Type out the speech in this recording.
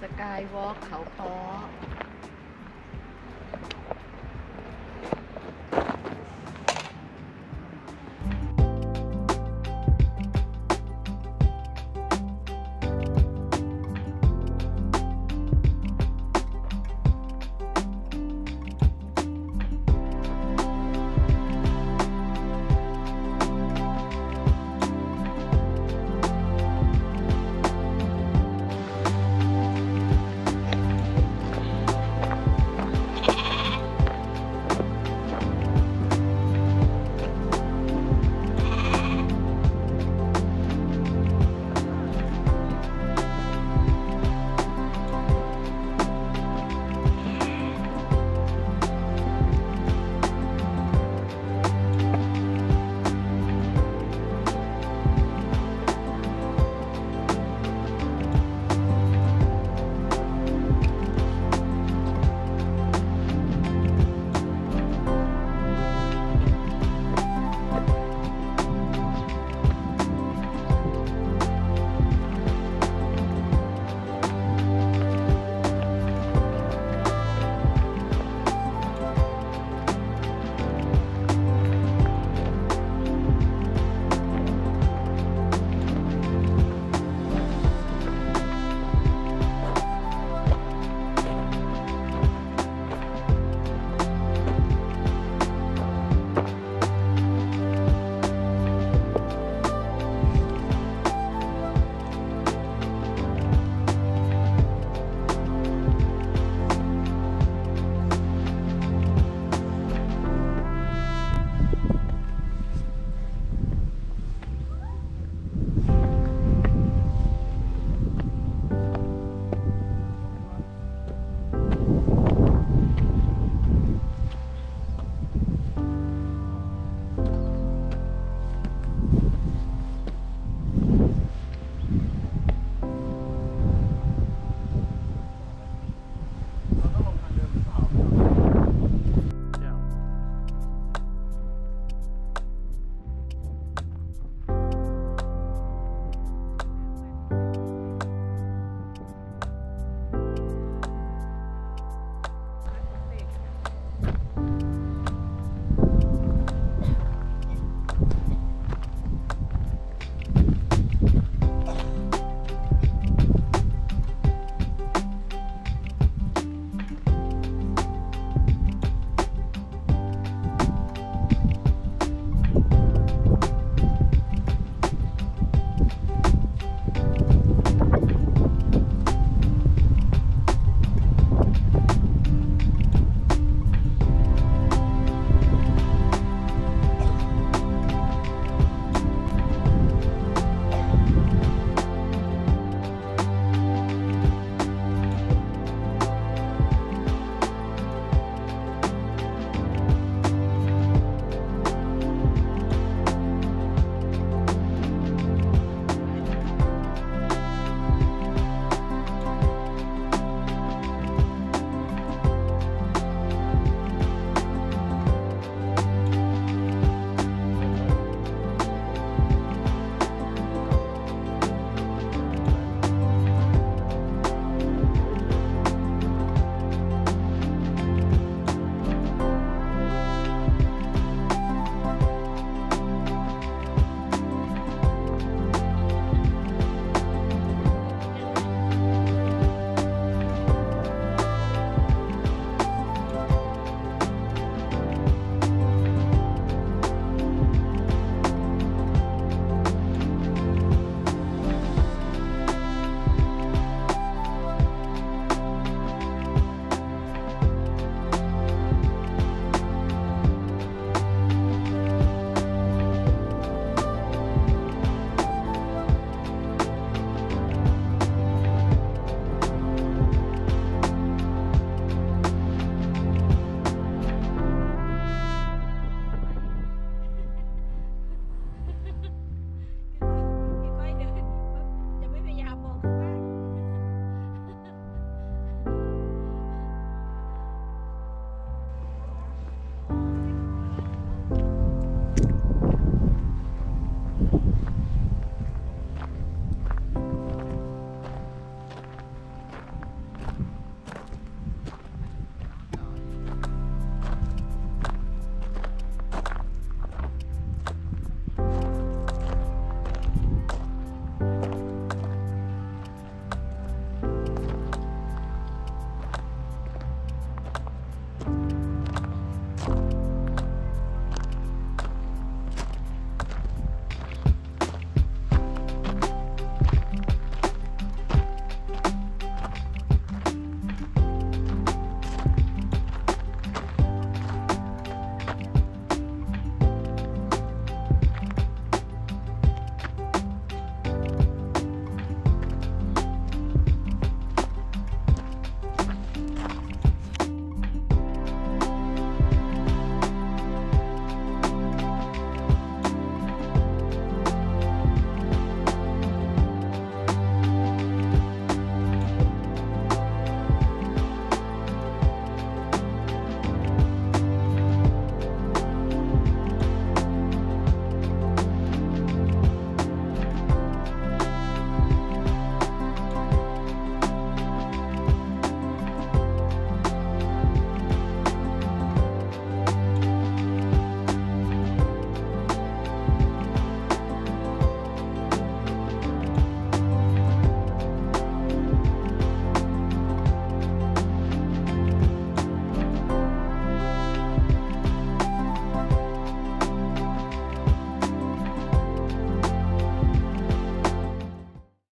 สกายวอล์กเขาค้อ